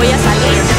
voy a salir.